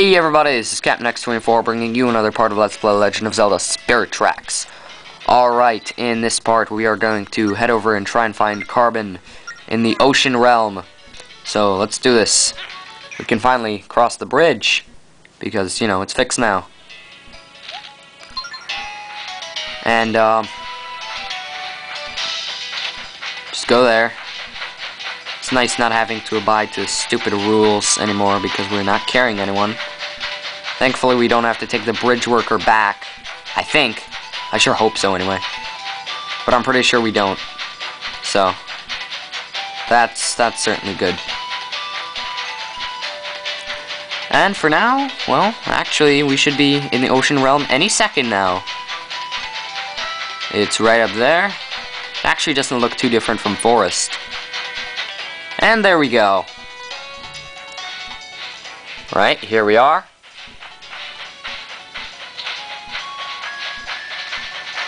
Hey everybody, this is Captain X24 bringing you another part of Let's Play Legend of Zelda Spirit Tracks. Alright, in this part we are going to head over and try and find Carben in the Ocean Realm. So let's do this. We can finally cross the bridge, because, you know, it's fixed now. And, um, just go there. It's nice not having to abide to stupid rules anymore because we're not carrying anyone. Thankfully, we don't have to take the bridge worker back. I think. I sure hope so anyway. But I'm pretty sure we don't. So, that's, that's certainly good. And for now, well, actually, we should be in the ocean realm any second now. It's right up there. It actually doesn't look too different from Forest. And there we go. Right, here we are.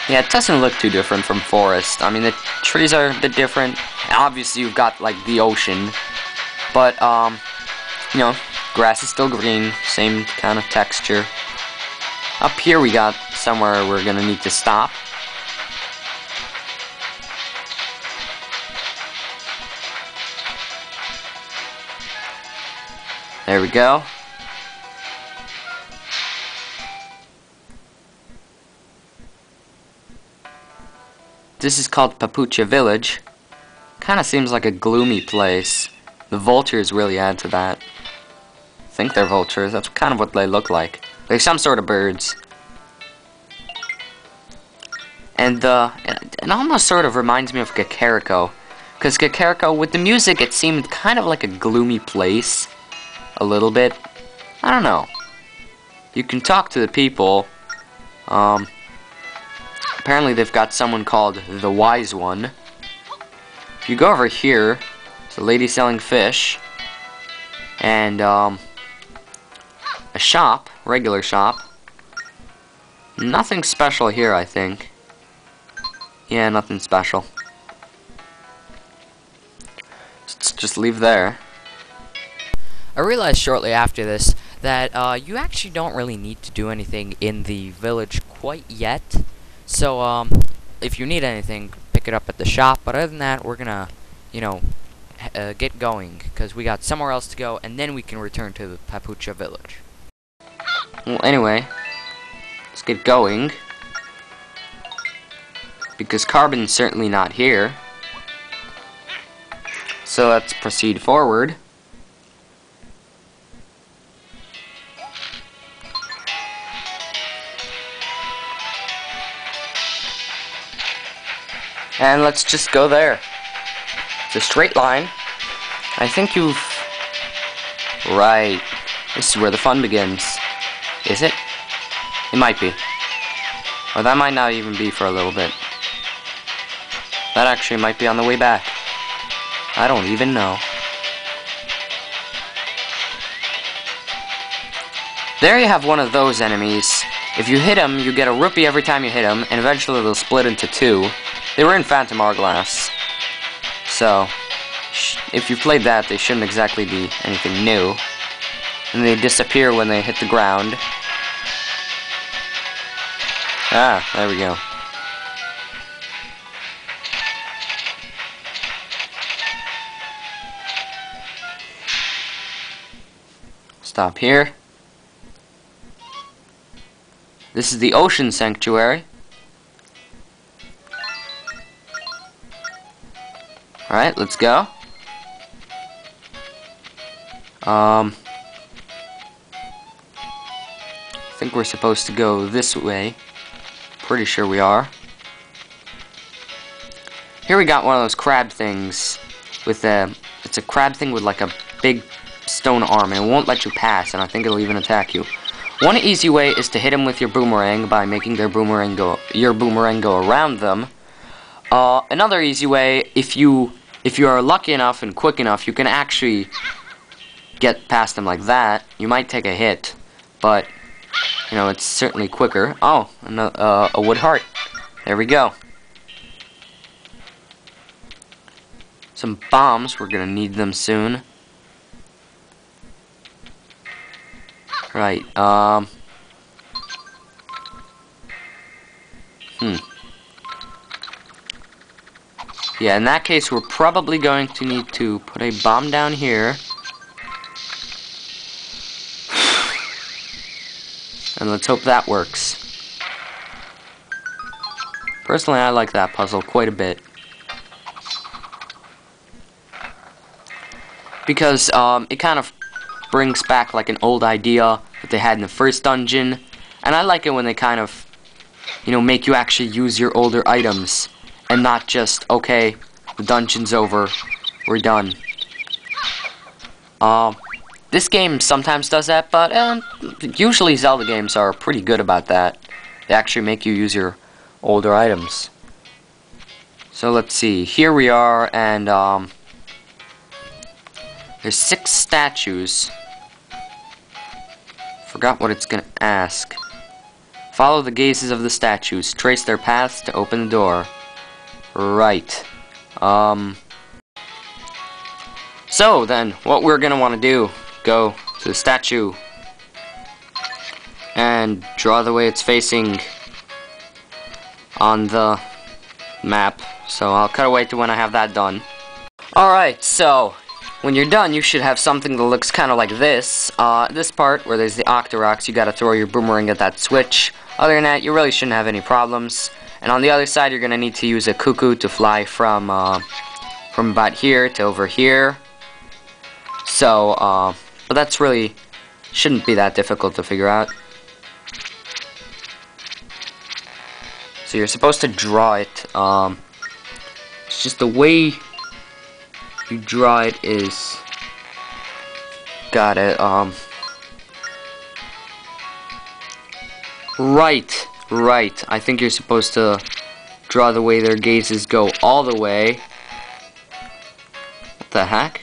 Yeah, it doesn't look too different from forest. I mean, the trees are a bit different. Obviously, you've got, like, the ocean. But, um, you know, grass is still green. Same kind of texture. Up here, we got somewhere we're gonna need to stop. There we go. This is called Papuchia Village. Kinda seems like a gloomy place. The vultures really add to that. I think they're vultures. That's kind of what they look like. They're some sort of birds. And uh, it almost sort of reminds me of Kakariko. Because Kakariko, with the music, it seemed kind of like a gloomy place a little bit. I don't know. You can talk to the people. Um, apparently they've got someone called the Wise One. If you go over here, it's a lady selling fish. And, um, a shop, regular shop. Nothing special here, I think. Yeah, nothing special. Let's just leave there. I realized shortly after this that uh, you actually don't really need to do anything in the village quite yet. So, um, if you need anything, pick it up at the shop. But other than that, we're gonna, you know, uh, get going because we got somewhere else to go, and then we can return to the Papuchia village. Well, anyway, let's get going. Because Carben's certainly not here. So let's proceed forward. And let's just go there. It's a straight line. I think you've... Right. This is where the fun begins. Is it? It might be. Or that might not even be for a little bit. That actually might be on the way back. I don't even know. There you have one of those enemies. If you hit them, you get a rupee every time you hit them, and eventually they'll split into two. They were in Phantom Hourglass. So, if you played that, they shouldn't exactly be anything new. And they disappear when they hit the ground. Ah, there we go. Stop here. This is the Ocean Sanctuary. Alright, let's go. Um, I think we're supposed to go this way. Pretty sure we are. Here we got one of those crab things with a, it's a crab thing with like a big stone arm and it won't let you pass and I think it'll even attack you. One easy way is to hit them with your boomerang by making their boomerang go, your boomerang go around them. Uh, another easy way, if you if you are lucky enough and quick enough, you can actually get past them like that. You might take a hit, but, you know, it's certainly quicker. Oh, a, uh, a wood heart. There we go. Some bombs. We're going to need them soon. Right, um... Hmm. Yeah, in that case, we're probably going to need to put a bomb down here. And let's hope that works. Personally, I like that puzzle quite a bit. Because um, it kind of brings back like an old idea that they had in the first dungeon. And I like it when they kind of, you know, make you actually use your older items. And not just, okay, the dungeon's over, we're done. Um, this game sometimes does that, but uh, usually Zelda games are pretty good about that. They actually make you use your older items. So let's see, here we are, and um, there's six statues. Forgot what it's gonna ask. Follow the gazes of the statues. Trace their paths to open the door. Right. Um. So then, what we're gonna want to do go to the statue and draw the way it's facing on the map. So I'll cut away to when I have that done. Alright, so when you're done, you should have something that looks kind of like this. Uh, this part, where there's the Octoroks, you gotta throw your boomerang at that switch. Other than that, you really shouldn't have any problems. And on the other side, you're gonna need to use a cuckoo to fly from, uh, from about here to over here. So, uh, but that's really, shouldn't be that difficult to figure out. So you're supposed to draw it, um, it's just the way you draw it is, got it, um, right, right, I think you're supposed to draw the way their gazes go all the way. What the heck?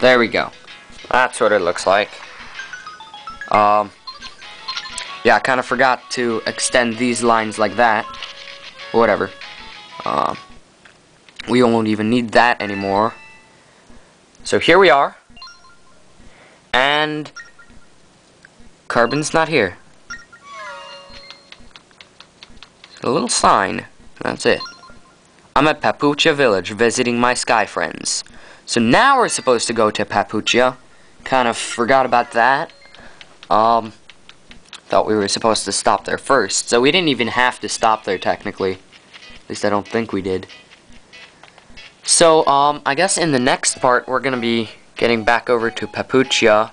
There we go. That's what it looks like. Um, yeah, I kind of forgot to extend these lines like that. Whatever. Um, we won't even need that anymore. So here we are. And Carben's not here. A little sign. That's it. I'm at Papuchia Village visiting my sky friends. So now we're supposed to go to Papuchia. Kind of forgot about that. Um, thought we were supposed to stop there first. So we didn't even have to stop there technically. At least I don't think we did. So, um, I guess in the next part we're going to be getting back over to Papuchia.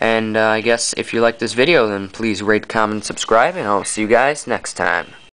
And uh, I guess if you like this video, then please rate, comment, subscribe, and I'll see you guys next time.